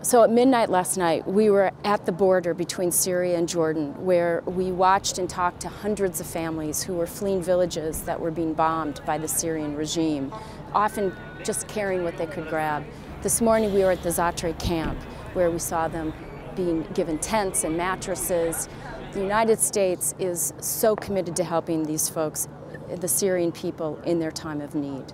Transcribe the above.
So at midnight last night, we were at the border between Syria and Jordan, where we watched and talked to hundreds of families who were fleeing villages that were being bombed by the Syrian regime, often just carrying what they could grab. This morning we were at the Zaatari camp, where we saw them being given tents and mattresses. The United States is so committed to helping these folks, the Syrian people, in their time of need.